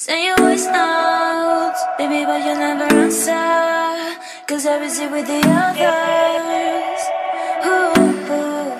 Say you always out, baby, but you never answer. Cause I busy with the others. Ooh, ooh.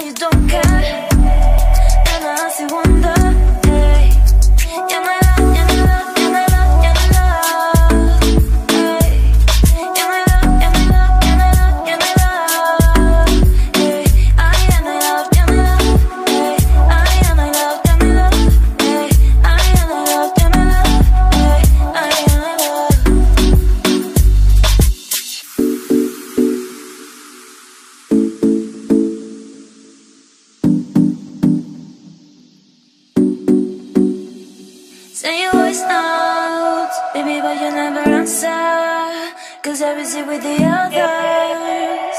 you don't Say your voice out, baby, but you never answer. Cause I busy with the other